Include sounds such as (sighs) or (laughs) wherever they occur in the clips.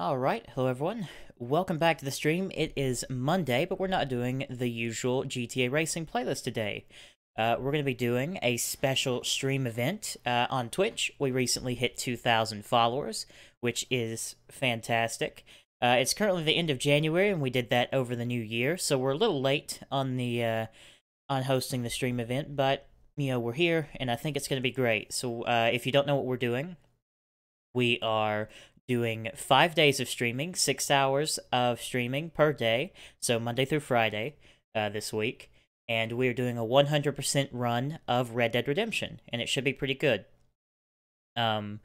Alright, hello everyone. Welcome back to the stream. It is Monday, but we're not doing the usual GTA Racing playlist today. Uh, we're going to be doing a special stream event uh, on Twitch. We recently hit 2,000 followers, which is fantastic. Uh, it's currently the end of January, and we did that over the new year, so we're a little late on the uh, on hosting the stream event, but you know we're here, and I think it's going to be great. So uh, if you don't know what we're doing, we are doing five days of streaming, six hours of streaming per day, so Monday through Friday uh, this week. And we're doing a 100% run of Red Dead Redemption, and it should be pretty good. Um,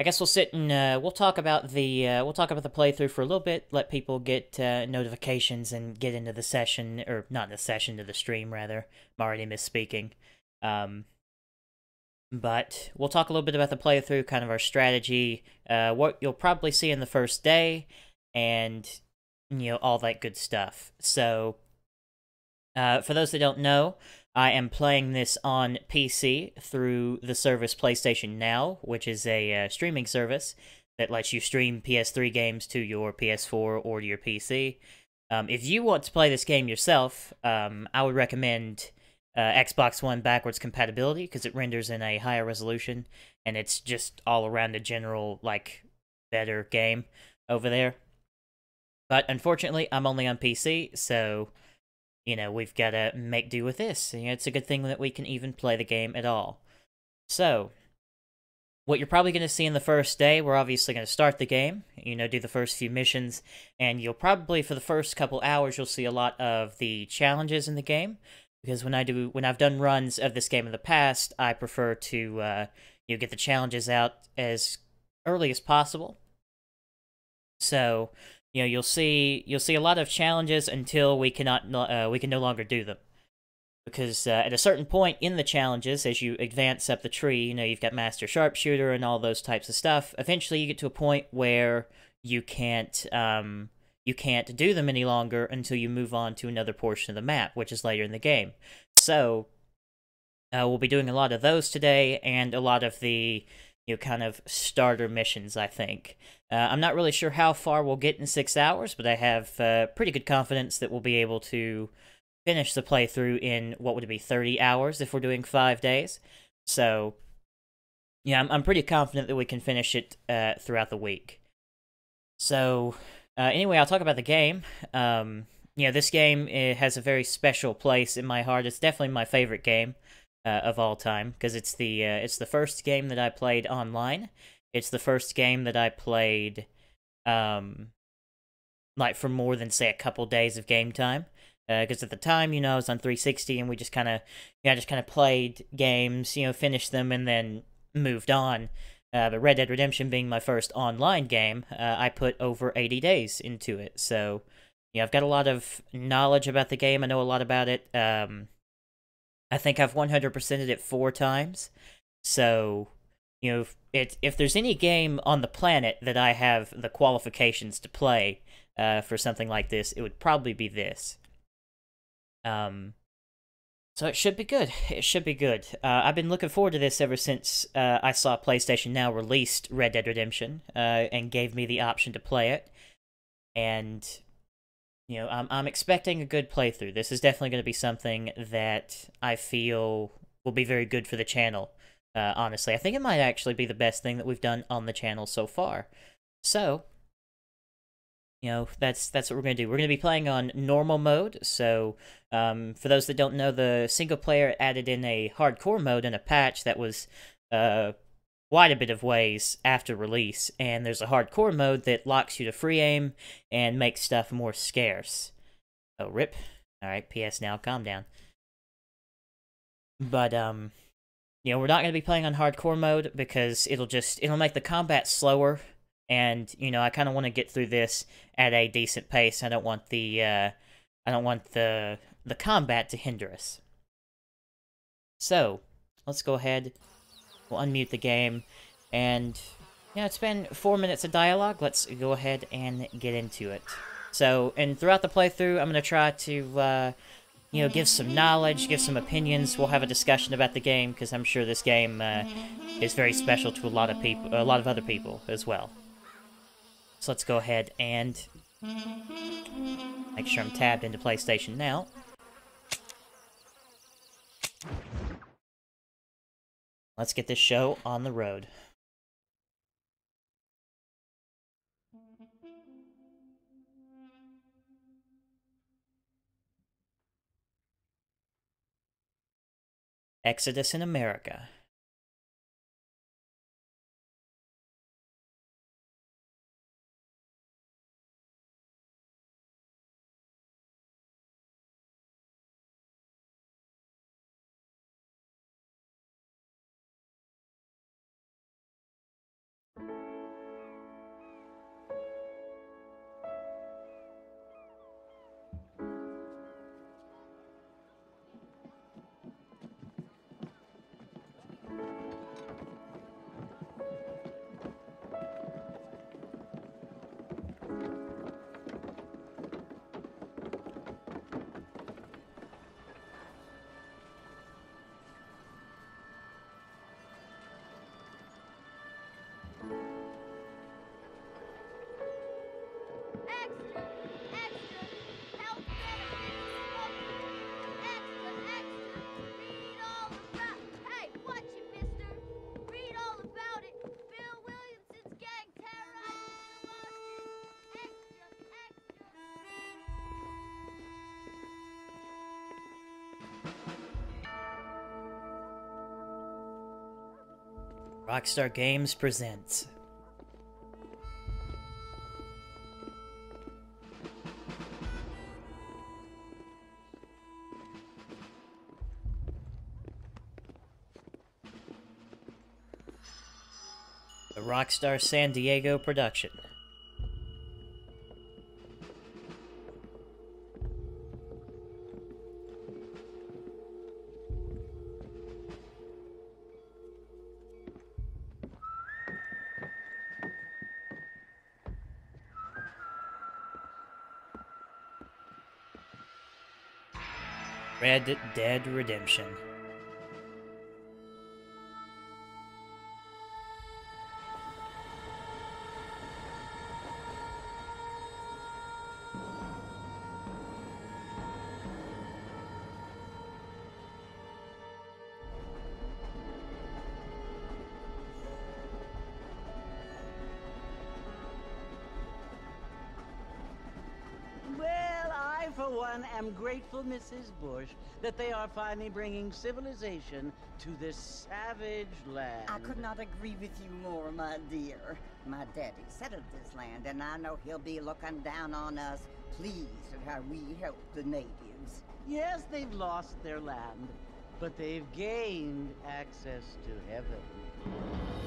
I guess we'll sit and uh, we'll talk about the uh, we'll talk about the playthrough for a little bit. Let people get uh, notifications and get into the session, or not the session, to the stream rather. I'm already misspeaking. Um, but we'll talk a little bit about the playthrough, kind of our strategy, uh, what you'll probably see in the first day, and you know all that good stuff. So, uh, for those that don't know, I am playing this on PC through the service PlayStation Now, which is a uh, streaming service that lets you stream PS3 games to your PS4 or your PC. Um, if you want to play this game yourself, um, I would recommend uh, Xbox One backwards compatibility because it renders in a higher resolution and it's just all around a general like better game over there. But unfortunately, I'm only on PC, so you know we've got to make do with this. You know, it's a good thing that we can even play the game at all. So, what you're probably going to see in the first day, we're obviously going to start the game, you know, do the first few missions, and you'll probably, for the first couple hours, you'll see a lot of the challenges in the game, because when I do when I've done runs of this game in the past, I prefer to uh, you know get the challenges out as early as possible. So you know you'll see you'll see a lot of challenges until we cannot uh, we can no longer do them because uh, at a certain point in the challenges as you advance up the tree you know you've got master sharpshooter and all those types of stuff eventually you get to a point where you can't um, you can't do them any longer until you move on to another portion of the map, which is later in the game. So, uh, we'll be doing a lot of those today, and a lot of the, you know, kind of starter missions, I think. Uh, I'm not really sure how far we'll get in six hours, but I have uh, pretty good confidence that we'll be able to finish the playthrough in, what would be, 30 hours if we're doing five days. So, yeah, I'm, I'm pretty confident that we can finish it uh, throughout the week. So, uh, anyway, I'll talk about the game. Um, you know, this game has a very special place in my heart. It's definitely my favorite game uh, of all time because it's the uh, it's the first game that I played online. It's the first game that I played, um, like for more than say a couple days of game time. Because uh, at the time, you know, I was on 360, and we just kind of, you know, just kind of played games, you know, finished them, and then moved on. Uh, but Red Dead Redemption being my first online game, uh, I put over 80 days into it. So, yeah, I've got a lot of knowledge about the game. I know a lot about it. Um, I think I've 100%ed it four times. So, you know, if, it, if there's any game on the planet that I have the qualifications to play uh, for something like this, it would probably be this. Um, so it should be good. It should be good. Uh, I've been looking forward to this ever since uh, I saw PlayStation Now released Red Dead Redemption uh, and gave me the option to play it. And you know, I'm I'm expecting a good playthrough. This is definitely going to be something that I feel will be very good for the channel. Uh, honestly, I think it might actually be the best thing that we've done on the channel so far. So, you know that's that's what we're gonna do. We're gonna be playing on normal mode. So um, for those that don't know, the single player added in a hardcore mode in a patch that was uh, quite a bit of ways after release. And there's a hardcore mode that locks you to free aim and makes stuff more scarce. Oh, rip. All right, PS now, calm down. But um, you know, we're not gonna be playing on hardcore mode because it'll just it'll make the combat slower and you know I kind of want to get through this at a decent pace. I don't want the uh, I don't want the the combat to hinder us. So let's go ahead. We'll unmute the game, and yeah, it's been four minutes of dialogue. Let's go ahead and get into it. So, and throughout the playthrough, I'm gonna try to. Uh, you know, give some knowledge, give some opinions. We'll have a discussion about the game because I'm sure this game uh, is very special to a lot of people, a lot of other people as well. So let's go ahead and make sure I'm tabbed into PlayStation now. Let's get this show on the road. Exodus in America. Rockstar Games presents. The Rockstar San Diego production. Red Dead Redemption. Am grateful, Mrs. Bush, that they are finally bringing civilization to this savage land. I could not agree with you more, my dear. My daddy settled this land, and I know he'll be looking down on us, pleased at how we help the natives. Yes, they've lost their land, but they've gained access to heaven.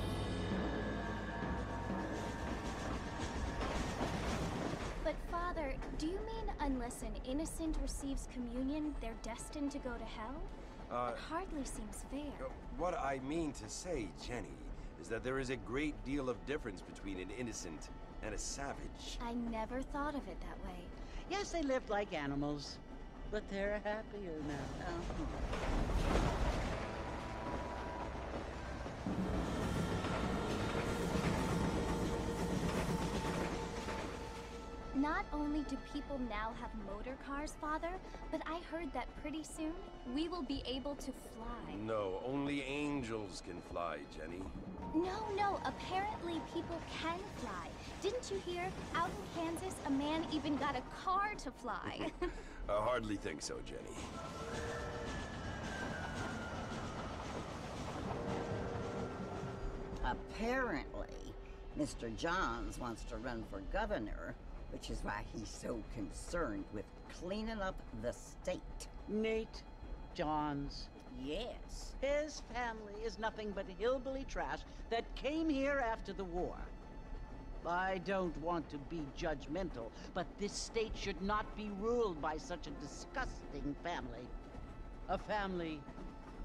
Father, do you mean unless an innocent receives communion, they're destined to go to hell? Uh, that hardly seems fair. uh, what I mean to say, Jenny, is that there is a great deal of difference between an innocent and a savage. I never thought of it that way. Yes, they lived like animals, but they're happier now. Not only do people now have motor cars, Father, but I heard that pretty soon we will be able to fly. No, only angels can fly, Jenny. No, no, apparently people can fly. Didn't you hear? Out in Kansas, a man even got a car to fly. (laughs) (laughs) I hardly think so, Jenny. Apparently, Mr. Johns wants to run for governor, which is why he's so concerned with cleaning up the state. Nate Johns. Yes. His family is nothing but hillbilly trash that came here after the war. I don't want to be judgmental, but this state should not be ruled by such a disgusting family. A family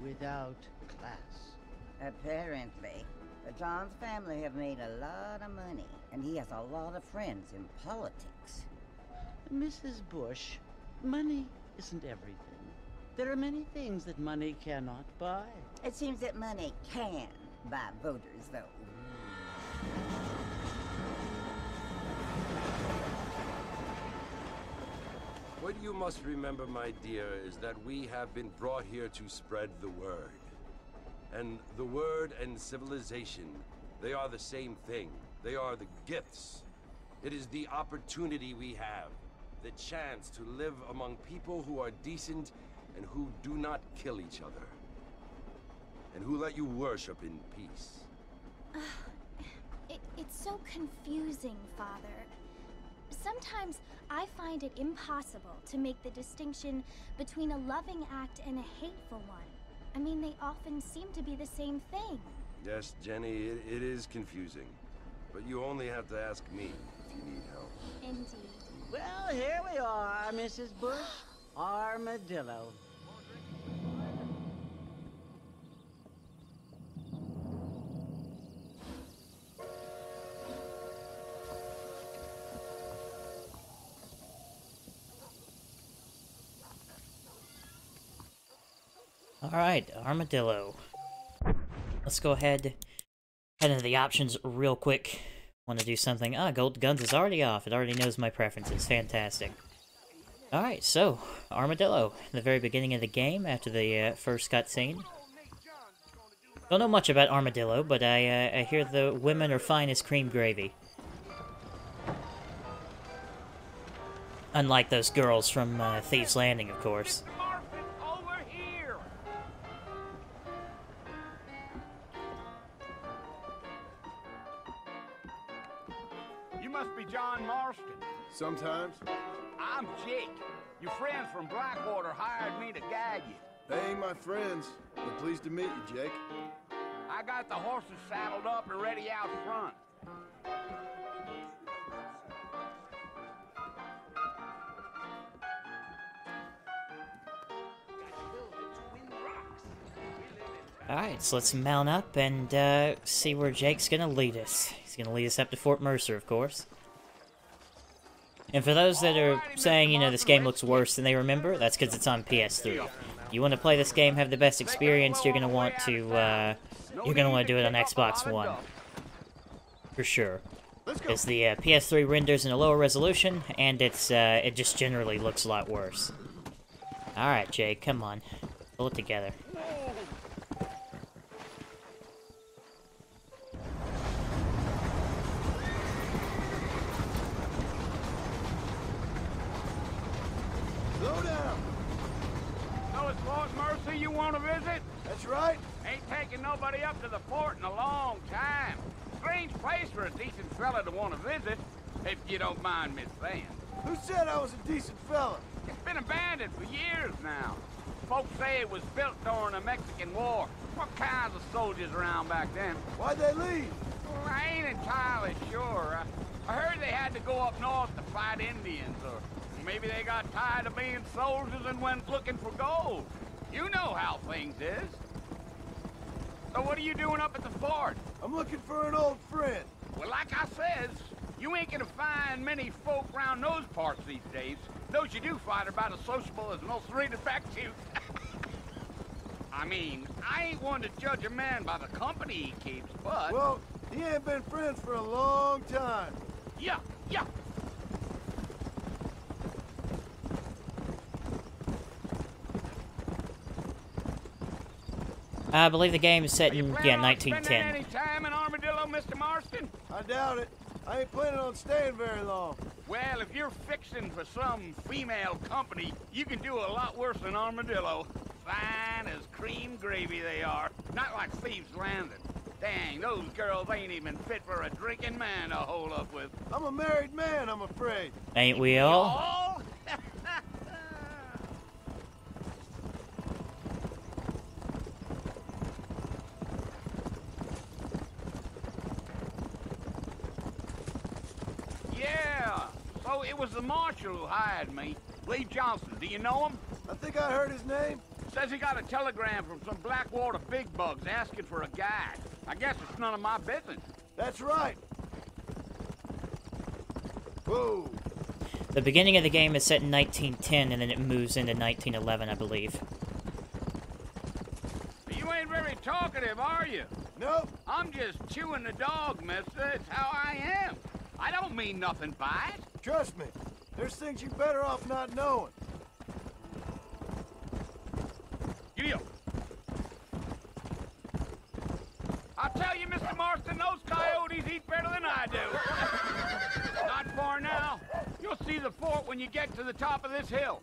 without class. Apparently. The Johns family have made a lot of money, and he has a lot of friends in politics. Mrs. Bush, money isn't everything. There are many things that money cannot buy. It seems that money can buy voters, though. What you must remember, my dear, is that we have been brought here to spread the word. And the word and civilization, they are the same thing. They are the gifts. It is the opportunity we have, the chance to live among people who are decent and who do not kill each other. And who let you worship in peace. (sighs) It, it's so confusing, Father. Sometimes I find it impossible to make the distinction between a loving act and a hateful one. I mean, they often seem to be the same thing. Yes, Jenny, it, it is confusing. But you only have to ask me if you need help. Indeed. Well, here we are, Mrs. Bush. Armadillo. Alright, Armadillo. Let's go ahead, head into the options real quick. Want to do something. Ah, Gold Guns is already off. It already knows my preferences. Fantastic. Alright, so, Armadillo. The very beginning of the game, after the uh, first cutscene. Don't know much about Armadillo, but I, uh, I hear the women are fine as cream gravy. Unlike those girls from uh, Thieves Landing, of course. Sometimes. I'm Jake. Your friends from Blackwater hired me to guide you. They ain't my friends, but pleased to meet you, Jake. I got the horses saddled up and ready out front. Alright, so let's mount up and uh, see where Jake's gonna lead us. He's gonna lead us up to Fort Mercer, of course. And for those that are saying, you know, this game looks worse than they remember, that's because it's on PS3. You want to play this game, have the best experience, you're gonna want to, uh, you're gonna want to do it on Xbox One. For sure. Because the uh, PS3 renders in a lower resolution, and it's, uh, it just generally looks a lot worse. Alright, Jay, come on. Pull it together. Slow down. So it's Fort Mercer you want to visit? That's right. Ain't taking nobody up to the fort in a long time. Strange place for a decent fella to want to visit, if you don't mind me saying. Who said I was a decent fella? It's been abandoned for years now. Folks say it was built during the Mexican War. What kinds of soldiers around back then? Why'd they leave? Well, I ain't entirely sure. I, I heard they had to go up north to fight Indians, or maybe they got tired of being soldiers and went looking for gold. You know how things is. So what are you doing up at the fort? I'm looking for an old friend. Well, like I says, you ain't gonna find many folk round those parts these days. Those you do find are about as sociable as most rated back to. I mean, I ain't one to judge a man by the company he keeps, but... Well, he ain't been friends for a long time. Yeah, yeah. I believe the game is set Are you in, planning yeah, spending 1910. any time in Armadillo, Mr. Marston? I doubt it. I ain't planning on staying very long. Well, if you're fixing for some female company, you can do a lot worse than Armadillo. Fine as cream gravy they are. Not like Thieves Landing. Dang, those girls ain't even fit for a drinking man to hold up with. I'm a married man, I'm afraid. Ain't we all? All? yeah, so it was the marshal who hired me. Leigh Johnson, do you know him? I think I heard his name. Says he got a telegram from some Blackwater big bugs asking for a guide. I guess it's none of my business. That's right. Whoa. The beginning of the game is set in 1910, and then it moves into 1911, I believe. You ain't very talkative, are you? Nope. I'm just chewing the dog, mister. It's how I am. I don't mean nothing by it. Trust me, there's things you're better off not knowing. Giddy up. I tell you, Mr. Marston, those coyotes eat better than I do. (laughs) Not far now. You'll see the fort when you get to the top of this hill.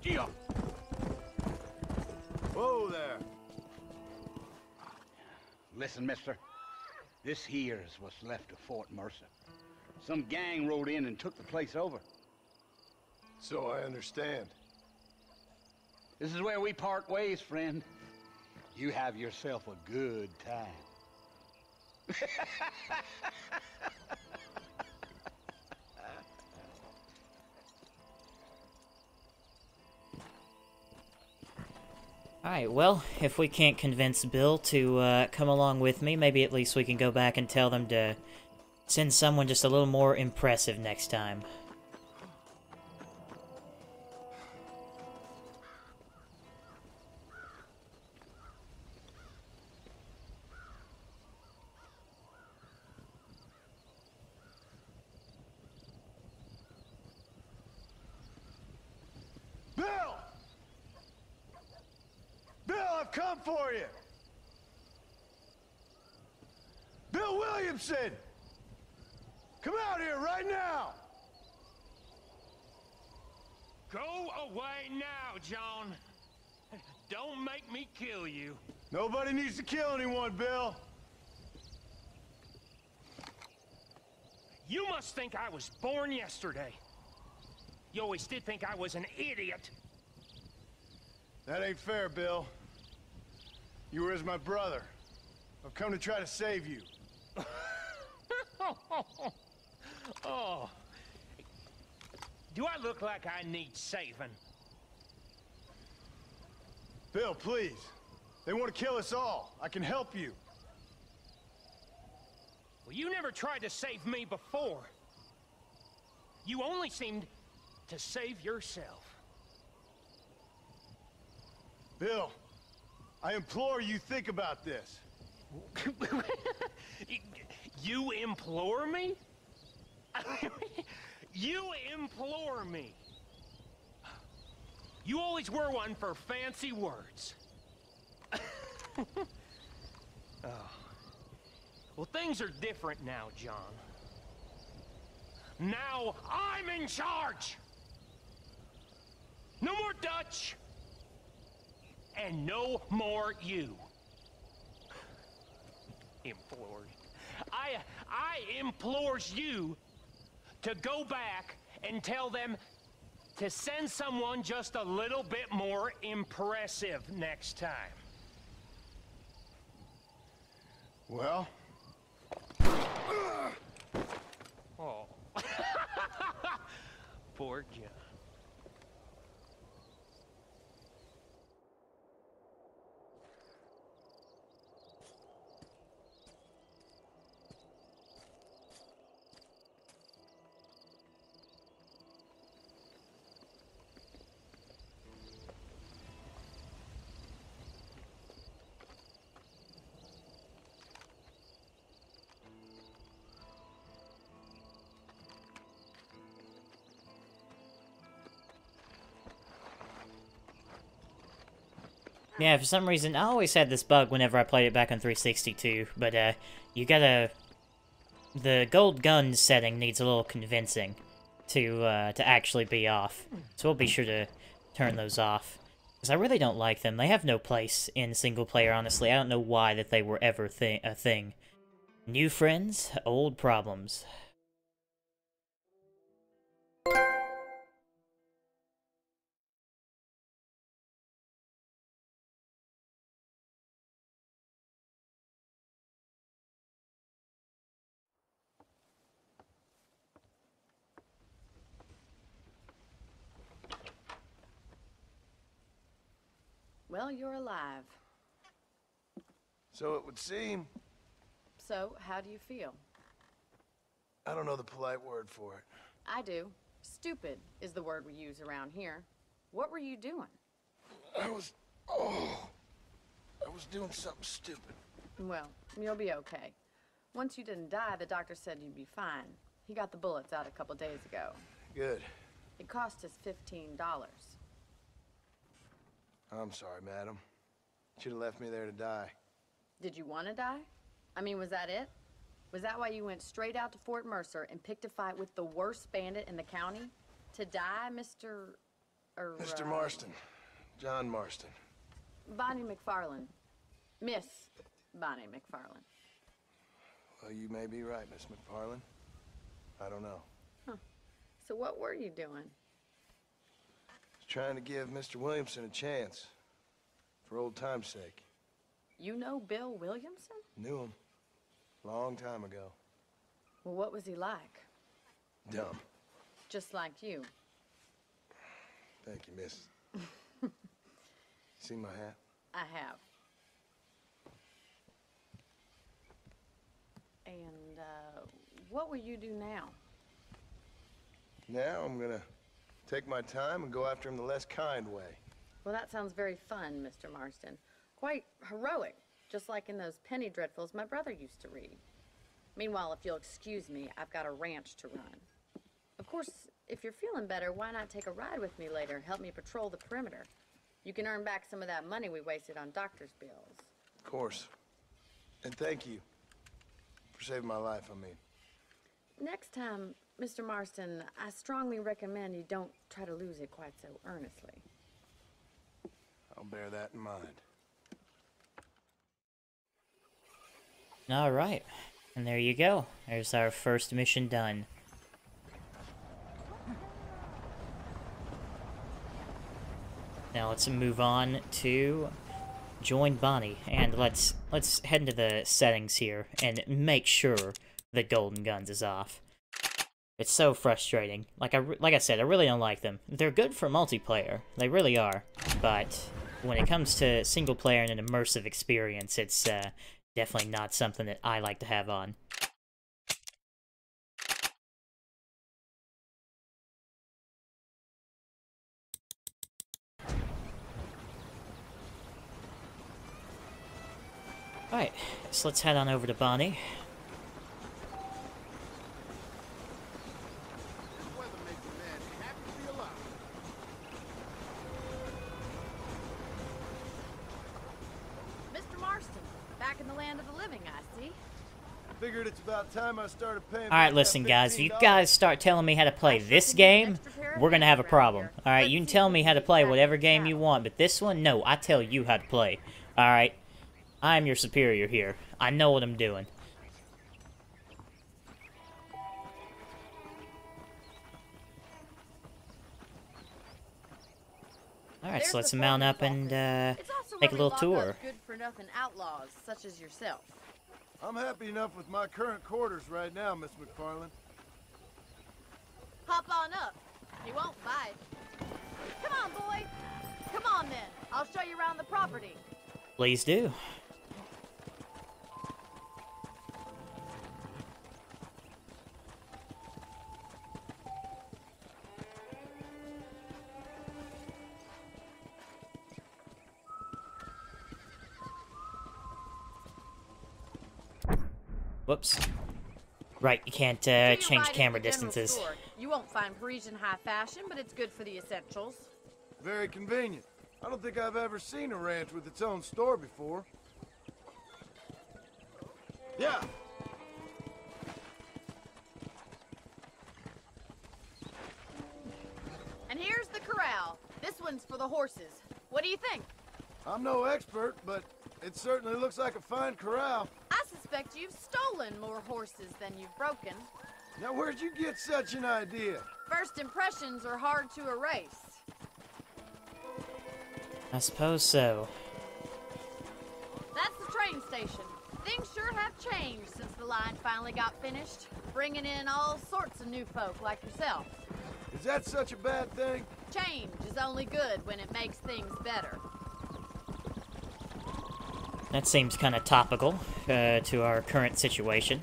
Gee up. Whoa there. Listen, mister. This here is what's left of Fort Mercer. Some gang rode in and took the place over. So I understand. This is where we part ways, friend. You have yourself a good time. (laughs) Alright, well, if we can't convince Bill to uh, come along with me, maybe at least we can go back and tell them to send someone just a little more impressive next time. Bill! Bill, I've come for you! Bill Williamson! Come out here right now! Go away now, John. Don't make me kill you. Nobody needs to kill anyone, Bill. You must think I was born yesterday. You always did think I was an idiot. That ain't fair, Bill. You were as my brother. I've come to try to save you. (laughs) oh. Do I look like I need saving? Bill, please. They want to kill us all. I can help you. Well, you never tried to save me before. You only seemed to save yourself. Bill, I implore you think about this. (laughs) you implore me? (laughs) you implore me. You always were one for fancy words. Oh. Well, things are different now, John. Now I'm in charge! No more Dutch! And no more you. Implored. I, I implores you to go back and tell them to send someone just a little bit more impressive next time. Well, Oh. (laughs) Poor John. Yeah, for some reason, I always had this bug whenever I played it back on 362, but, uh, you gotta... The gold gun setting needs a little convincing to, uh, to actually be off. So we'll be sure to turn those off. Because I really don't like them. They have no place in single player, honestly. I don't know why that they were ever thi a thing. New friends, old problems. You're alive. so it would seem. So, how do you feel? I don't know the polite word for it. I do. Stupid is the word we use around here. What were you doing? I was. Oh. I was doing something stupid. Well, you'll be okay. Once you didn't die, the doctor said you'd be fine. He got the bullets out a couple days ago. Good. It cost us $15. I'm sorry, madam. Should have left me there to die. Did you want to die? I mean, was that it? Was that why you went straight out to Fort Mercer and picked a fight with the worst bandit in the county? To die, Mr. Er, Mr. Marston. John Marston. Bonnie McFarland. Miss Bonnie McFarland. Well, you may be right, Miss McFarland. I don't know. Huh. So what were you doing? Trying to give Mr. Williamson a chance. For old time's sake. You know Bill Williamson? Knew him. Long time ago. Well, what was he like? Dumb. Just like you. Thank you, miss. (laughs) See my hat? I have. And, uh, what will you do now? Now I'm gonna take my time and go after him the less kind way. Well, that sounds very fun, Mr. Marston. Quite heroic, just like in those penny dreadfuls my brother used to read. Meanwhile, if you'll excuse me, I've got a ranch to run. Of course, if you're feeling better, why not take a ride with me later? Help me patrol the perimeter. You can earn back some of that money we wasted on doctor's bills. Of course. And thank you. For saving my life, I mean. Next time, Mr. Marston, I strongly recommend you don't try to lose it quite so earnestly. I'll bear that in mind. All right, and there you go. There's our first mission done. Now let's move on to join Bonnie, and let's let's head into the settings here and make sure the golden guns is off. It's so frustrating. Like I like I said, I really don't like them. They're good for multiplayer, they really are. But when it comes to single player and an immersive experience, it's uh, definitely not something that I like to have on. Alright, so let's head on over to Bonnie. Mr. Marston, back in the land of the living, I see. Figured it's about time I started paying. Alright, listen, guys, if you guys start telling me how to play this game, we're gonna have a problem. Alright, you can tell me how to play whatever game you want, but this one, no, I tell you how to play. Alright? I am your superior here. I know what I'm doing. Alright, so let's mount up and uh, It's also take a little tour. good-for-nothing outlaws such as yourself. I'm happy enough with my current quarters right now, Miss McFarland. Hop on up. He won't bite. Come on, boy. Come on, then. I'll show you around the property. Please do. Whoops. Right, you can't uh, change camera distances. store? You won't find Parisian high fashion, but it's good for the essentials. Very convenient. I don't think I've ever seen a ranch with its own store before. Yeah. And here's the corral. This one's for the horses. What do you think? I'm no expert, but it certainly looks like a fine corral. I suspect you've stolen more horses than you've broken. Now, where'd you get such an idea? First impressions are hard to erase. I suppose so. That's the train station. Things sure have changed since the line finally got finished, bringing in all sorts of new folk like yourself. Is that such a bad thing? Change is only good when it makes things better. That seems kind of topical uh, to our current situation.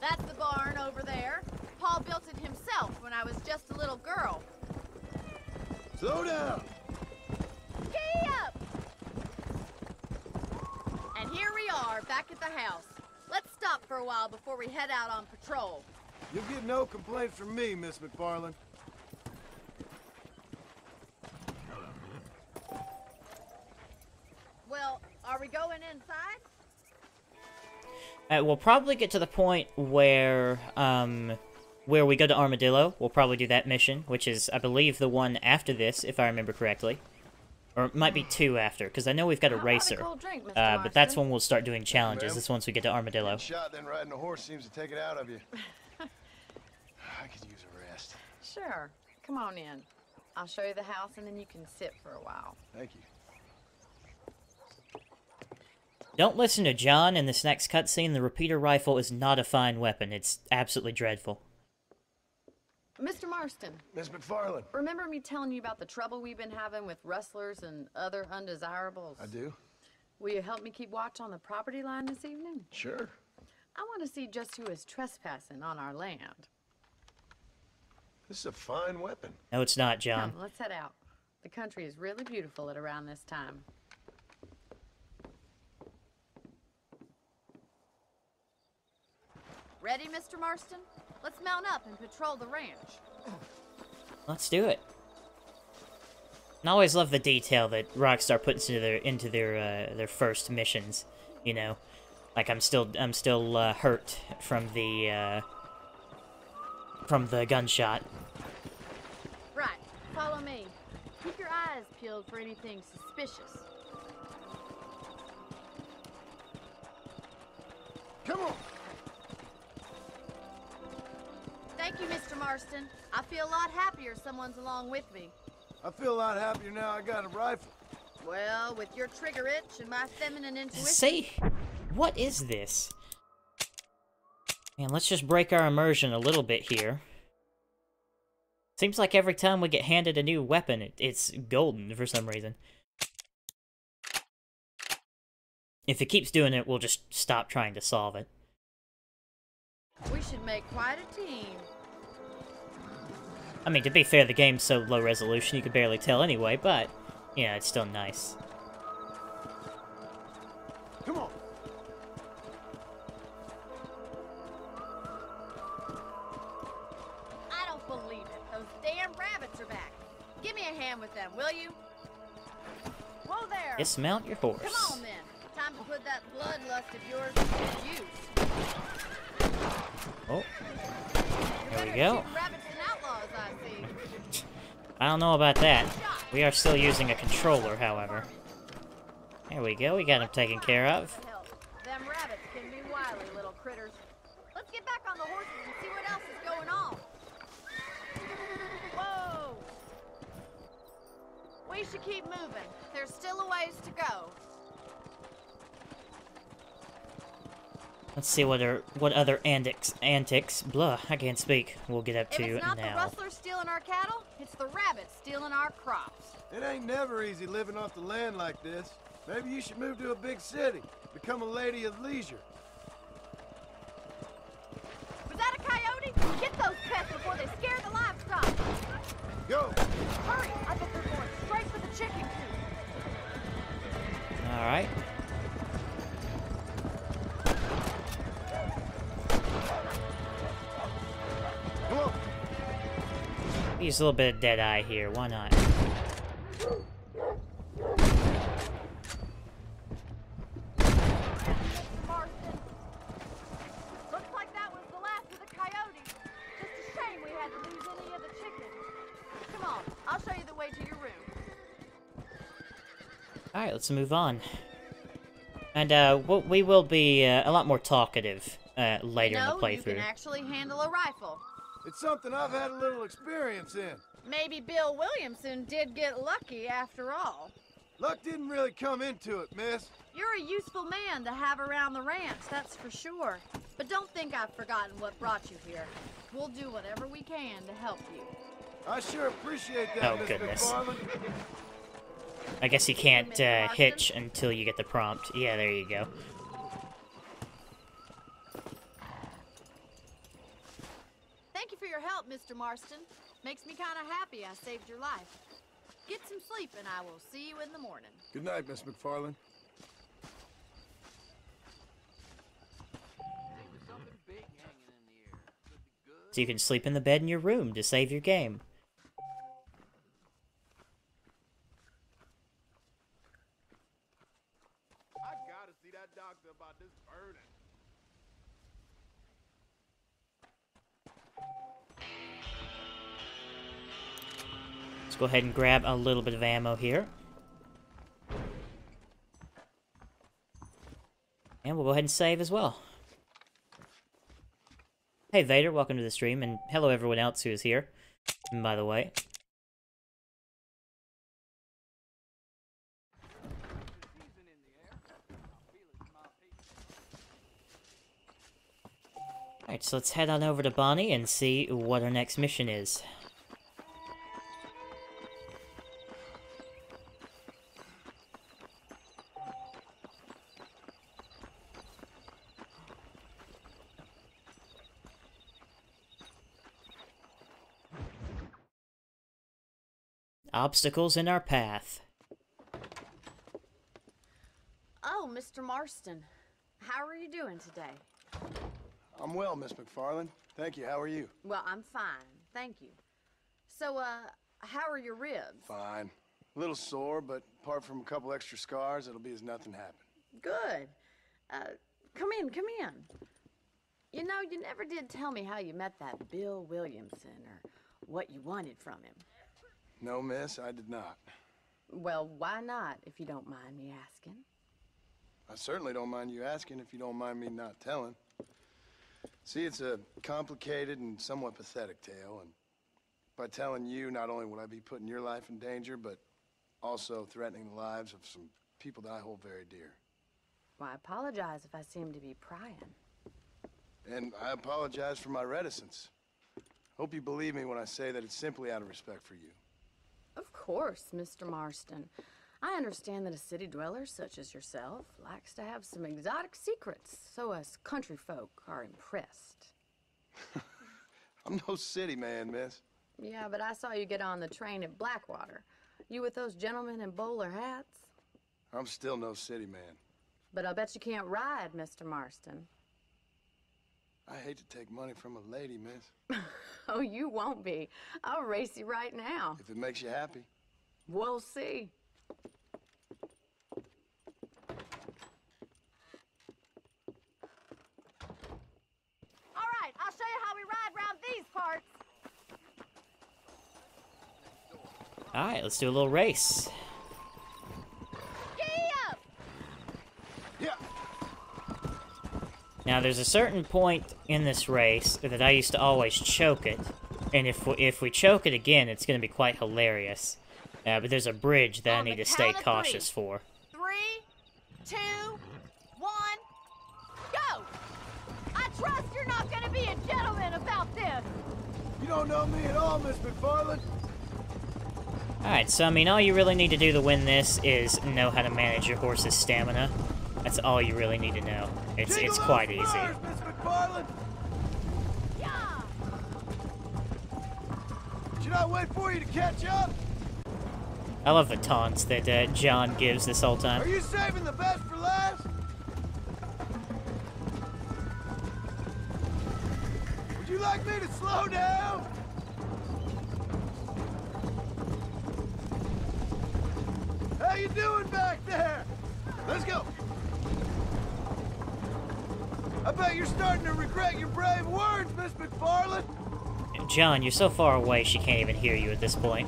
That's the barn over there. Paul built it himself when I was just a little girl. Slow down! Giddy up! And here we are, back at the house. Let's stop for a while before we head out on patrol. You'll get no complaints from me, Miss McFarland. Well, are we going inside? Uh, we'll probably get to the point where, um, where we go to Armadillo. We'll probably do that mission, which is, I believe, the one after this, if I remember correctly. Or it might be two after, because I know we've got a How about a racer. drink, Uh, but that's when we'll start doing challenges, ma'am. is once we get to Armadillo. Shot, then riding a horse seems to take it out of you. (sighs) I could use a rest. Sure. Come on in. I'll show you the house and then you can sit for a while. Thank you. Don't listen to John in this next cutscene. The repeater rifle is not a fine weapon. It's absolutely dreadful. Mr. Marston, Miss McFarland. remember me telling you about the trouble we've been having with rustlers and other undesirables? I do. Will you help me keep watch on the property line this evening? Sure. I want to see just who is trespassing on our land. This is a fine weapon. No, it's not, John. Come, let's head out. The country is really beautiful at around this time. Ready, Mr. Marston? Let's mount up and patrol the ranch. Let's do it. And I always love the detail that Rockstar puts into their into their uh, their first missions. You know, like I'm still I'm still uh, hurt from the uh, from the gunshot. Right, follow me. Keep your eyes peeled for anything suspicious. Come on! Thank you, Mr. Marston. I feel a lot happier someone's along with me. I feel a lot happier now I got a rifle. Well, with your trigger itch and my feminine intuition. See, what is this? Man, let's just break our immersion a little bit here. Seems like every time we get handed a new weapon, it, it's golden for some reason. If it keeps doing it, we'll just stop trying to solve it. We should make quite a team. I mean, to be fair, the game's so low resolution you could barely tell anyway, but, yeah, it's still nice. Come on! I don't believe it. Those damn rabbits are back. Give me a hand with them, will you? Whoa there! Dismount your horse. Come on then. Time to put that bloodlust of yours to use. Oh, there we go. shoot rabbits and outlaws, I see. I don't know about that. We are still using a controller, however. There we go, we got him taken care of. Them rabbits can be wily little critters. Let's get back on the horses and see what else is going on. Whoa! We should keep moving. There's still a ways to go. Let's see what are what other antics antics blah I can't speak. We'll get up If to it's not the now. stealing our cattle, the rabbits stealing our crops. It ain't never easy living off the land like this. Maybe you should move to a big city. Become a lady of leisure. Was that a coyote? Get those pests before they scare the livestock. Go! Hurry! I bet they're going straight for the chicken coop. All right. Use a little bit of dead eye here. Why not? Marston. Looks like that was the last of the coyotes. Just a shame we had to lose any of the chickens. Come on, I'll show you the way to your room. All right, let's move on. And uh, we'll- be uh, a lot more talkative uh, later know, in the you can playthrough. actually handle a rifle. It's something I've had a little experience in. Maybe Bill Williamson did get lucky after all. Luck didn't really come into it, miss. You're a useful man to have around the ranch, that's for sure. But don't think I've forgotten what brought you here. We'll do whatever we can to help you. I sure appreciate that, Oh, Miss goodness. I guess you can't uh, hitch until you get the prompt. Yeah, there you go. Thank you for your help, Mr. Marston. Makes me kind of happy I saved your life. Get some sleep, and I will see you in the morning. Good night, Miss McFarland. So you can sleep in the bed in your room to save your game. Go ahead and grab a little bit of ammo here. And we'll go ahead and save as well. Hey Vader, welcome to the stream, and hello everyone else who is here, by the way. Alright, so let's head on over to Bonnie and see what our next mission is. Obstacles in our path. Oh, Mr. Marston. How are you doing today? I'm well, Miss MacFarlane. Thank you. How are you? Well, I'm fine. Thank you. So, uh, how are your ribs? Fine. A little sore, but apart from a couple extra scars, it'll be as nothing happened. Good. Uh, come in, come in. You know, you never did tell me how you met that Bill Williamson or what you wanted from him. No, miss, I did not. Well, why not, if you don't mind me asking? I certainly don't mind you asking if you don't mind me not telling. See, it's a complicated and somewhat pathetic tale, and by telling you, not only would I be putting your life in danger, but also threatening the lives of some people that I hold very dear. Well, I apologize if I seem to be prying. And I apologize for my reticence. Hope you believe me when I say that it's simply out of respect for you. Of course, Mr. Marston. I understand that a city dweller such as yourself likes to have some exotic secrets, so us country folk are impressed. (laughs) I'm no city man, miss. Yeah, but I saw you get on the train at Blackwater. You with those gentlemen in bowler hats? I'm still no city man. But I'll bet you can't ride, Mr. Marston. I hate to take money from a lady, miss. (laughs) Oh, you won't be. I'll race you right now. If it makes you happy. We'll see. All right, I'll show you how we ride round these parts. Alright, let's do a little race. Giddy up! Yeah. Now, there's a certain point in this race that I used to always choke it, and if we, if we choke it again, it's going to be quite hilarious. Uh, but there's a bridge that I need to stay cautious three. for. Three, two, one, go! I trust you're not gonna be a gentleman about this. You don't know me at all, Miss MacFarlane. Alright, so I mean, all you really need to do to win this is know how to manage your horse's stamina. That's all you really need to know. It's Jingle it's quite easy. spurs, Yeah! Should I wait for you to catch up? I love the taunts that uh, John gives this whole time. Are you saving the best for last? Would you like me to slow down? How you doing back there? Let's go. I bet you're starting to regret your brave words, Miss MacFarlane. John, you're so far away she can't even hear you at this point.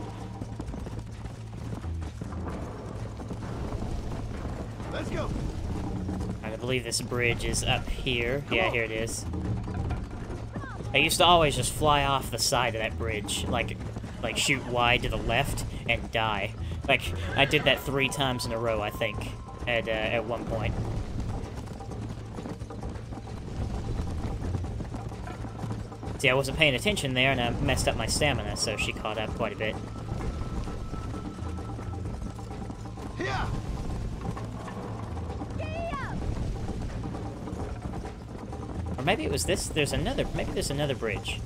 Let's go. I believe this bridge is up here. Yeah, here it is. I used to always just fly off the side of that bridge, like, like shoot wide to the left and die. Like I did that three times in a row, I think, at uh, at one point. See, I wasn't paying attention there, and I messed up my stamina, so she caught up quite a bit. Here. Or maybe it was this. There's another. Maybe there's another bridge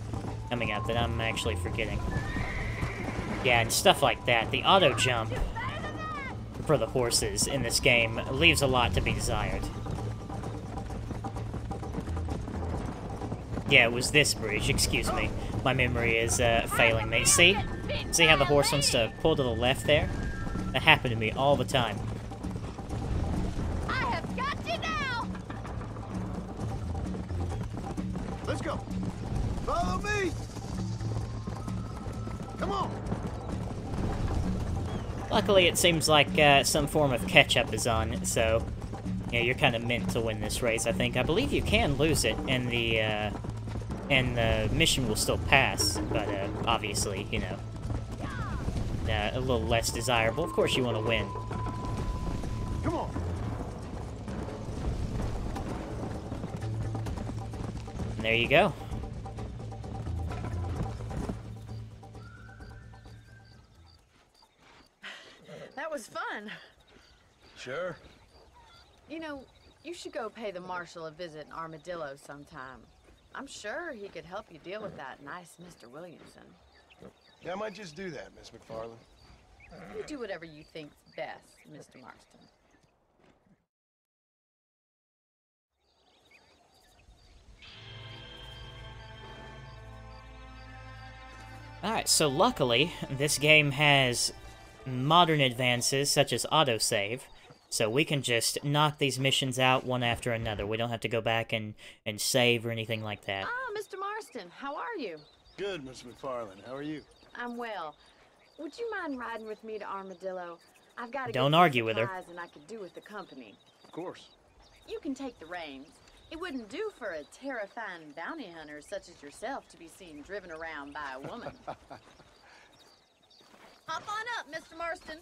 coming up that I'm actually forgetting. Yeah, and stuff like that. The auto jump for the horses in this game leaves a lot to be desired. Yeah, it was this bridge, excuse me. My memory is uh, failing me. See? See how the horse wants to pull to the left there? That happened to me all the time. I have got you now! Let's go. Follow me. Come on. Luckily, it seems like uh, some form of catch-up is on, so... Yeah, you're kind of meant to win this race, I think. I believe you can lose it, and the, uh, And the mission will still pass, but, uh, obviously, you know... Uh, a little less desirable. Of course you want to win. Come on. And there you go. That was fun. Sure. You know, you should go pay the marshal a visit in Armadillo sometime. I'm sure he could help you deal with that nice Mr. Williamson. Yeah, I might just do that, Miss MacFarlane. You do whatever you think's best, Mr. Marston. Alright, so luckily, this game has modern advances such as autosave, so we can just knock these missions out one after another. We don't have to go back and, and save or anything like that. Ah, Mr. Marston, how are you? Good, Miss MacFarlane. How are you? I'm well. Would you mind riding with me to Armadillo? I've got to Don't get argue with her. supplies And I could do with the company. Of course. You can take the reins. It wouldn't do for a terrifying bounty hunter such as yourself to be seen driven around by a woman. (laughs) Hop on up, Mr. Marston.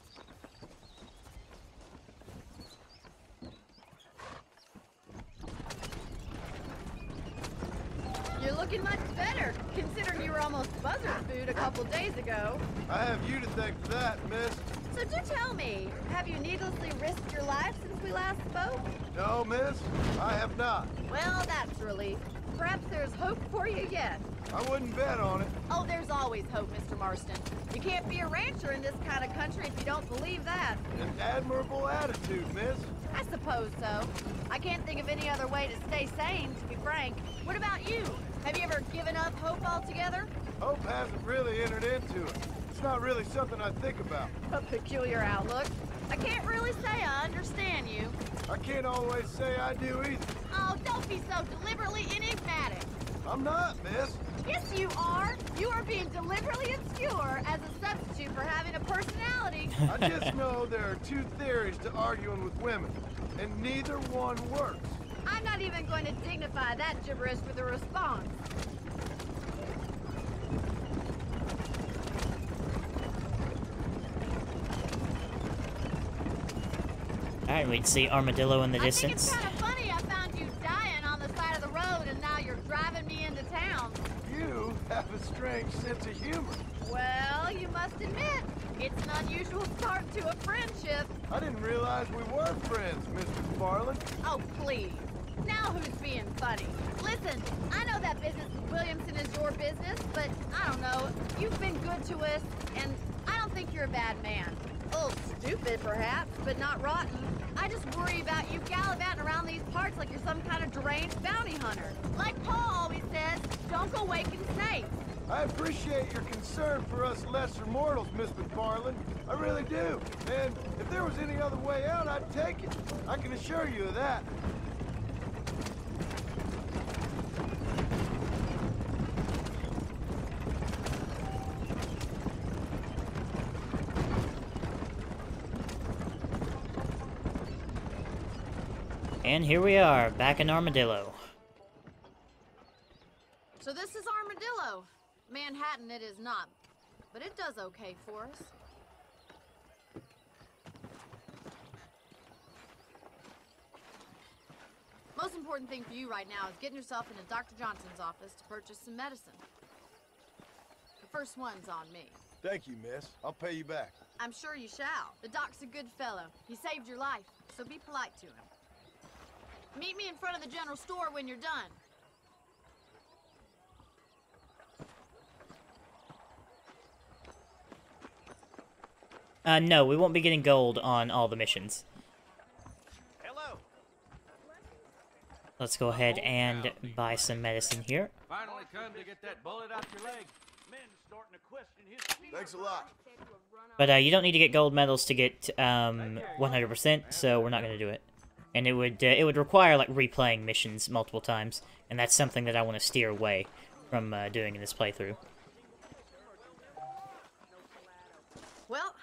Looking much better, considering you were almost buzzard food a couple days ago. I have you to thank for that, miss. So do tell me, have you needlessly risked your life since we last spoke? No, miss. I have not. Well, that's a relief. Perhaps there's hope for you yet. I wouldn't bet on it. Oh, there's always hope, Mr. Marston. You can't be a rancher in this kind of country if you don't believe that. An admirable attitude, miss. I suppose so. I can't think of any other way to stay sane, to be frank. What about you? Have you ever given up hope altogether? Hope hasn't really entered into it. It's not really something I think about. A peculiar outlook. I can't really say I understand you. I can't always say I do either. Oh, don't be so deliberately enigmatic. I'm not, miss. Yes, you are. You are being deliberately obscure as a substitute for having a personality. (laughs) I just know there are two theories to arguing with women, and neither one works. I'm not even going to dignify that gibberish with a response. Alright, we'd see Armadillo in the I distance. kind of funny I found you dying on the side of the road and now you're driving me into town. You have a strange sense of humor. Well, you must admit, it's an unusual start to a friendship. I didn't realize we were friends, Miss MacFarlane. Oh, please. Now who's being funny? Listen, I know that business with Williamson is your business, but I don't know. You've been good to us, and I don't think you're a bad man. A little stupid, perhaps, but not rotten. I just worry about you gallivanting around these parts like you're some kind of deranged bounty hunter. Like Paul always says, don't go waking snakes. I appreciate your concern for us lesser mortals, Miss MacFarlane. I really do. And if there was any other way out, I'd take it. I can assure you of that. And here we are, back in Armadillo. So this is Armadillo. Manhattan it is not, but it does okay for us. Most important thing for you right now is getting yourself into Dr. Johnson's office to purchase some medicine. The first one's on me. Thank you, miss. I'll pay you back. I'm sure you shall. The doc's a good fellow. He saved your life, so be polite to him. Meet me in front of the general store when you're done. Uh, no, we won't be getting gold on all the missions. Hello. Let's go ahead and buy some medicine here. Finally come to get that bullet out your leg. Men starting to question his Thanks a lot. But uh, you don't need to get gold medals to get um, 100%, so we're not going to do it. And it would uh, it would require like replaying missions multiple times, and that's something that I want to steer away from uh, doing in this playthrough. Well,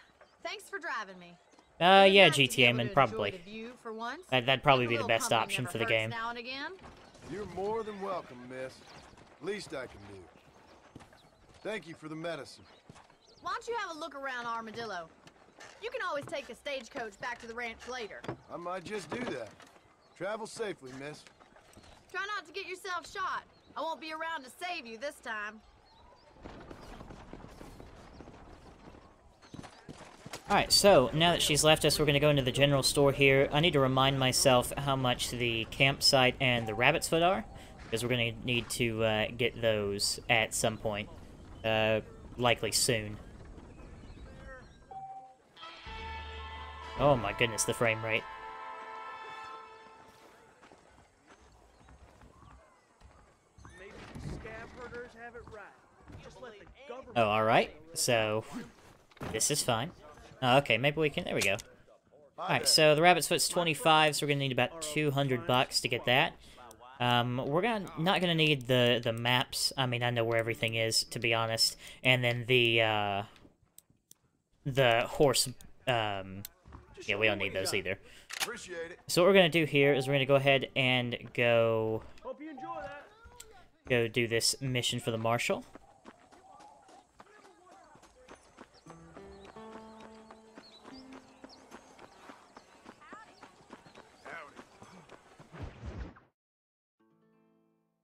thanks for driving me. Uh, yeah, nice GTA man, probably. enjoy the view for. That, that'd probably be the best option for the game. Now and again. You're more than welcome, miss. Least I can do. Thank you for the medicine. Why don't you have a look around Armadillo? You can always take a stagecoach back to the ranch later. I might just do that. Travel safely, miss. Try not to get yourself shot. I won't be around to save you this time. Alright, so now that she's left us, we're going to go into the general store here. I need to remind myself how much the campsite and the rabbit's foot are, because we're going to need to uh, get those at some point. Uh, likely soon. Oh my goodness, the frame rate. Oh, alright. So, this is fine. Oh, okay, maybe we can... There we go. Alright, so the rabbit's foot's 25, so we're gonna need about 200 bucks to get that. Um, we're gonna not gonna need the the maps. I mean, I know where everything is, to be honest. And then the uh, the horse. Um, yeah, we don't need those either. Appreciate it. So what we're gonna do here is we're gonna go ahead and go Hope you enjoy that. go do this mission for the marshal.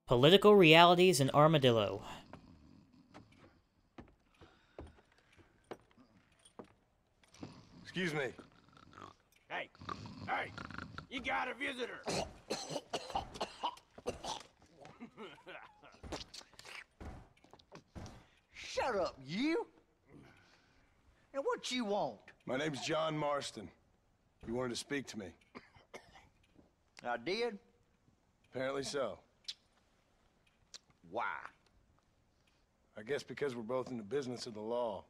Political realities in Armadillo. Excuse me. Hey, hey, you got a visitor. Shut up, you! And what you want? My name's John Marston. You wanted to speak to me. I did? Apparently so. Why? I guess because we're both in the business of the law.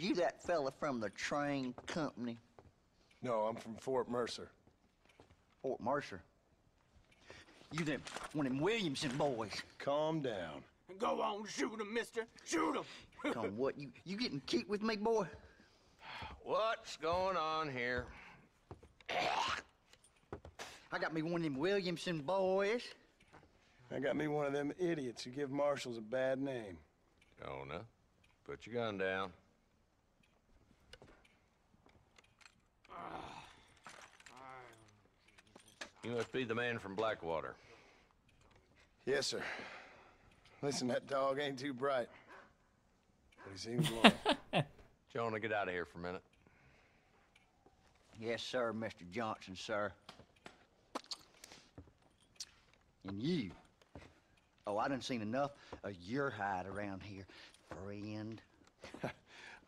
You that fella from the train company, No, I'm from Fort Mercer. Fort Mercer? You them one of them Williamson boys. Calm down. Go on, shoot him, mister. Shoot him. Come what you you getting keep with me, boy? What's going on here? I got me one of them Williamson boys. I got me one of them idiots who give marshals a bad name. Jonah, put your gun down. You must be the man from Blackwater. Yes, sir. Listen, that dog ain't too bright. But he seems loyal. (laughs) Jonah, get out of here for a minute. Yes, sir, Mr. Johnson, sir. And you. Oh, I done seen enough of your hide around here, friend. (laughs)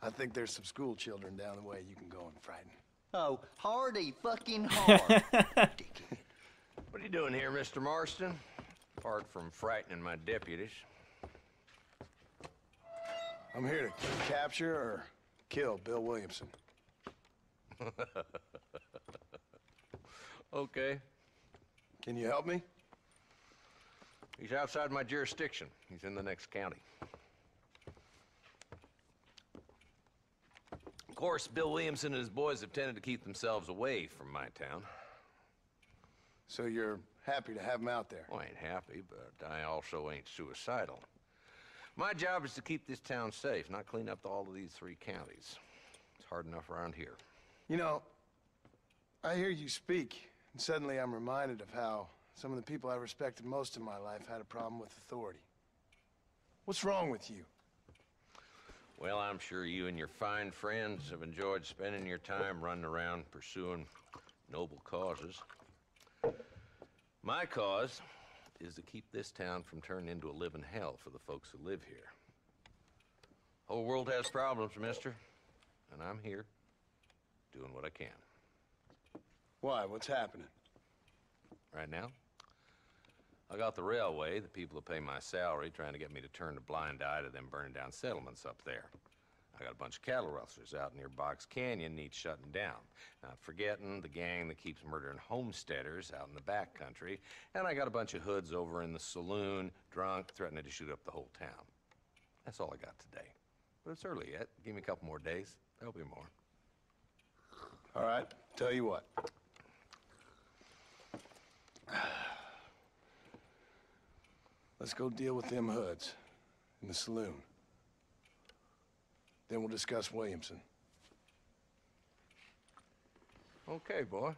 I think there's some school children down the way you can go and frighten. Oh, hardy fucking hard. (laughs) What are you doing here, Mr. Marston? Apart from frightening my deputies. I'm here to capture or kill Bill Williamson. (laughs) okay. Can you help me? He's outside my jurisdiction. He's in the next county. Of course, Bill Williamson and his boys have tended to keep themselves away from my town. So you're happy to have him out there? Well, I ain't happy, but I also ain't suicidal. My job is to keep this town safe, not clean up all of these three counties. It's hard enough around here. You know, I hear you speak, and suddenly I'm reminded of how some of the people I respected most in my life had a problem with authority. What's wrong with you? Well, I'm sure you and your fine friends have enjoyed spending your time running around pursuing noble causes. My cause is to keep this town from turning into a living hell for the folks who live here. Whole world has problems, mister. And I'm here, doing what I can. Why? What's happening? Right now, I got the railway, the people who pay my salary, trying to get me to turn a blind eye to them burning down settlements up there. I got a bunch of cattle rustlers out near Box Canyon needs shutting down. Not forgetting the gang that keeps murdering homesteaders out in the back country. And I got a bunch of hoods over in the saloon, drunk, threatening to shoot up the whole town. That's all I got today. But it's early yet. Give me a couple more days. There'll be more. All right, tell you what. (sighs) Let's go deal with them hoods in the saloon. Then we'll discuss Williamson. Okay, boy.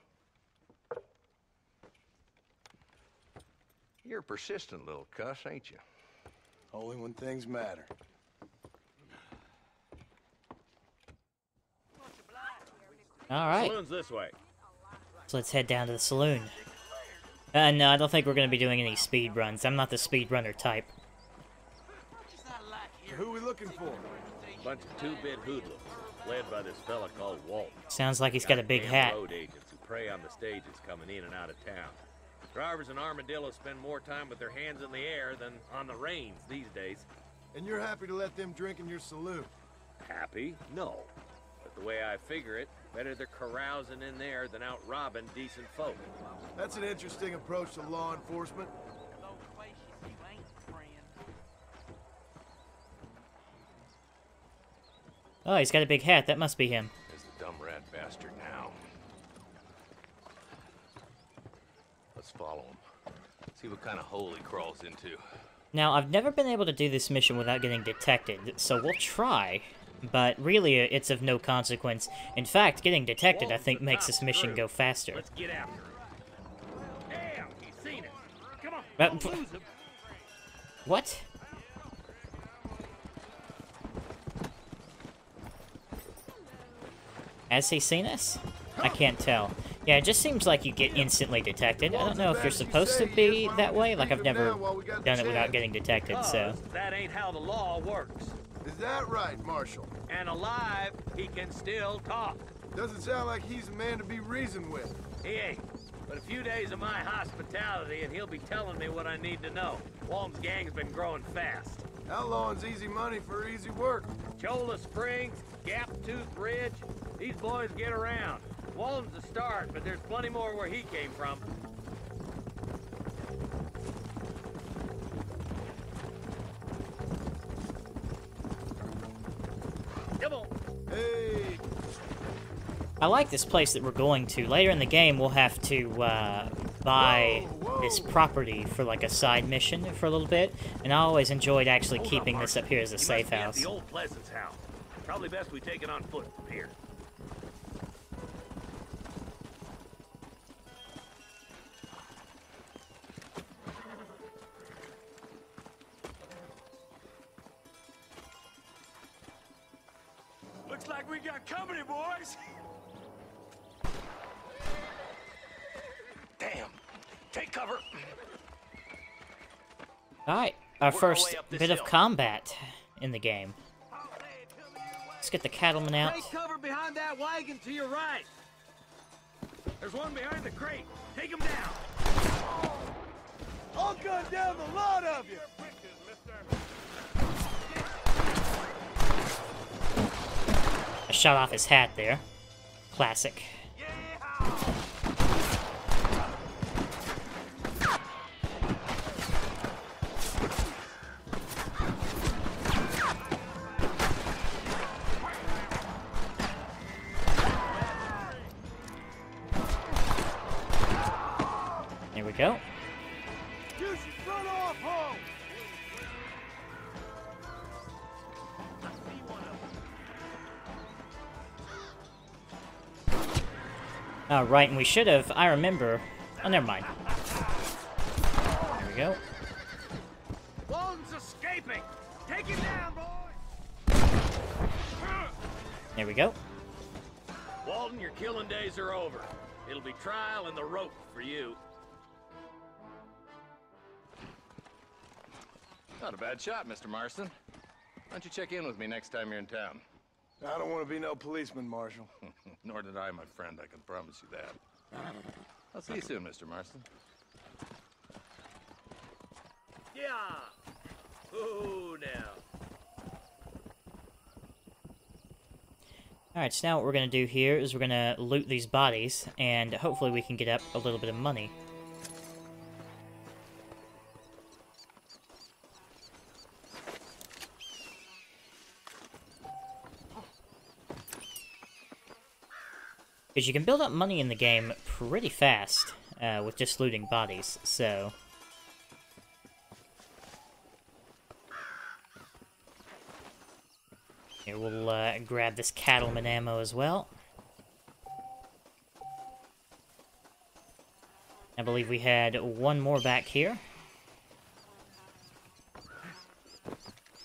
You're a persistent little cuss, ain't you? Only when things matter. All right. Saloon's this way. So let's head down to the saloon. Uh, no, I don't think we're going to be doing any speed runs. I'm not the speed runner type. Who are we looking for? Bunch of two-bit hoodlums, led by this fella called Walt. Sounds like he's got a big Goddamn hat. road agents who prey on the stages coming in and out of town. Drivers in Armadillo spend more time with their hands in the air than on the reins these days. And you're happy to let them drink in your saloon? Happy? No. But the way I figure it, better they're carousing in there than out robbing decent folk. That's an interesting approach to law enforcement. Oh, he's got a big hat. That must be him. Is the dumb rat bastard now. Let's follow him. See what kind of hole he crawls into. Now, I've never been able to do this mission without getting detected, so we'll try. But really, it's of no consequence. In fact, getting detected, I think, makes this mission go faster. Let's get after him. Damn, he's seen us. Come on, Uh, don't p- lose him. What? Has he seen us? I can't tell. Yeah, it just seems like you get instantly detected. I don't know if you're supposed to be that way. Like, I've never done it without getting detected, so... That ain't how the law works. Is that right, Marshal? And alive, he can still talk. Doesn't sound like he's a man to be reasoned with. He ain't. But a few days of my hospitality, and he'll be telling me what I need to know. Walton's gang's been growing fast. Outlawing's easy money for easy work. Chola Springs, Gap Tooth Ridge, these boys get around. Walton's the start, but there's plenty more where he came from. Come on. Hey, I like this place that we're going to. Later in the game, we'll have to uh, buy this property for like a side mission for a little bit, and I always enjoyed actually Hold keeping up, this up here as a You safe house. The old Pleasance house. Probably best we take it on foot from here. Looks like we got company, boys. (laughs) Damn! Take cover! Alright, our Work first way up this bit of combat in the game. Let's get the cattleman out. Take cover behind that wagon to your right. There's one behind the crate. Take him down. I'll gun down the lot of you. I shot off his hat there. Classic. Uh, right, and we should have. I remember. Oh, never mind. There we go. Escaping. Take him down, boy. There we go. Walton, your killing days are over. It'll be trial and the rope for you. Not a bad shot, Mr. Marston. Why don't you check in with me next time you're in town? I don't want to be no policeman, Marshal. Nor did I, my friend. I can promise you that. I'll see you soon, Mr. Marston. Yeah. Ooh, now. Alright, so now what we're gonna do here is we're gonna loot these bodies, and hopefully we can get up a little bit of money. Because you can build up money in the game pretty fast uh, with just looting bodies, so... Here, we'll uh, grab this cattleman ammo as well. I believe we had one more back here.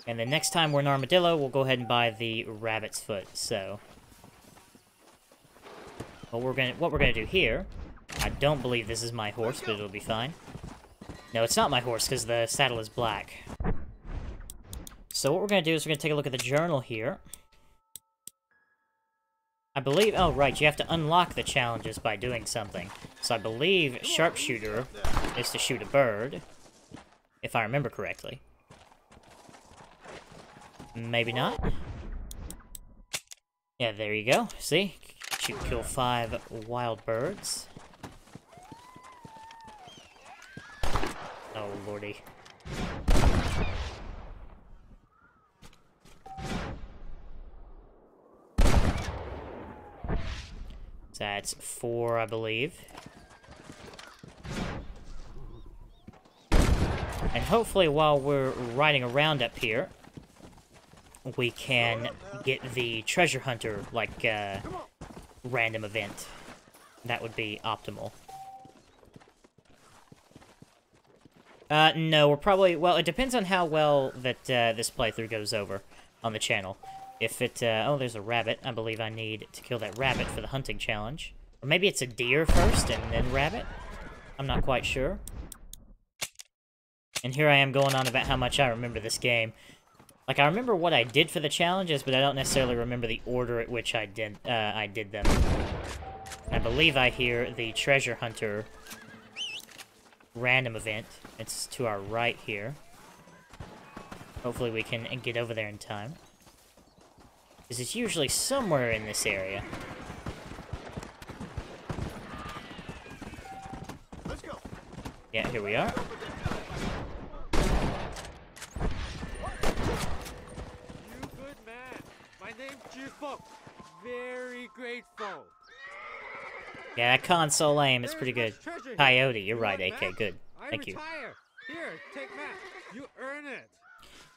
And the next time we're in Armadillo, we'll go ahead and buy the rabbit's foot, so... What we're gonna what we're gonna do here, I don't believe this is my horse, but it'll be fine. No, it's not my horse, because the saddle is black. So what we're to do is we're to take a look at the journal here. I believe... Oh, right, you have to unlock the challenges by doing something. So I believe Sharpshooter is to shoot a bird, if I remember correctly. Maybe not. Yeah, there you go. See? Kill five wild birds. Oh, lordy. That's four, I believe. And hopefully while we're riding around up here, we can get the treasure hunter, like, uh, random event. That would be optimal. Uh, no, we're probably... Well, it depends on how well that uh, this playthrough goes over on the channel. If it, uh, oh, there's a rabbit. I believe I need to kill that rabbit for the hunting challenge. Or maybe it's a deer first and then rabbit? I'm not quite sure. And here I am going on about how much I remember this game. Like, I remember what I did for the challenges, but I don't necessarily remember the order at which I did, uh, I did them. I believe I hear the treasure hunter random event. It's to our right here. Hopefully we can get over there in time. Because it's usually somewhere in this area. Let's go. Yeah, here we are. You good man. My name's Jifo. Very grateful. Yeah, that console aim is pretty good. Coyote, you're right, want AK, map? good. I Thank you. Here, take map. You earn it.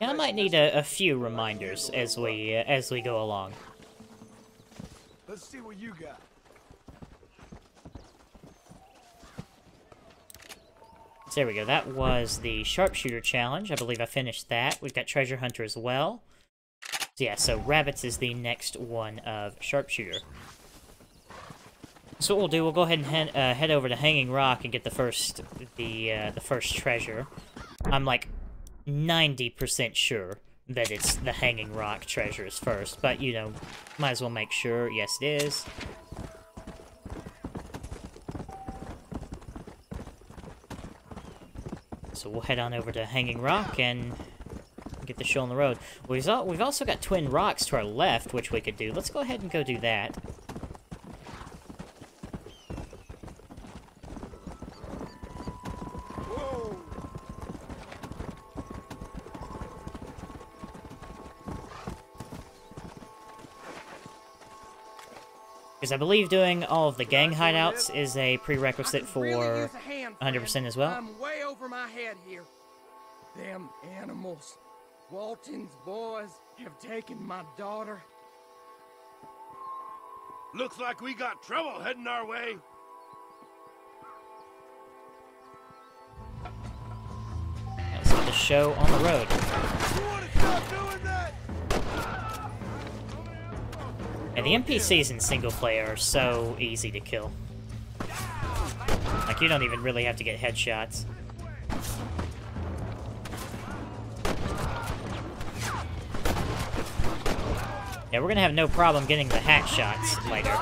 Yeah, I might need a, a few reminders as we uh, as we go along. Let's see what you got. So there we go. That was the sharpshooter challenge. I believe I finished that. We've got treasure hunter as well. Yeah, so rabbits is the next one of sharpshooter. So what we'll do, we'll go ahead and head, uh, head over to Hanging Rock and get the first the uh, the first treasure. I'm like 90% sure that it's the Hanging Rock treasures first, but you know, might as well make sure. Yes, it is. So we'll head on over to Hanging Rock and get the show on the road. We've, al we've also got Twin Rocks to our left, which we could do. Let's go ahead and go do that. Because I believe doing all of the gang hideouts is a prerequisite for 100% as well. I'm way over my head here. Them animals. Walton's boys have taken my daughter. Looks like we got trouble heading our way. Let's get the show on the road. And the NPCs in single player are so easy to kill. Like, you don't even really have to get headshots. Yeah, we're gonna have no problem getting the hat shots later.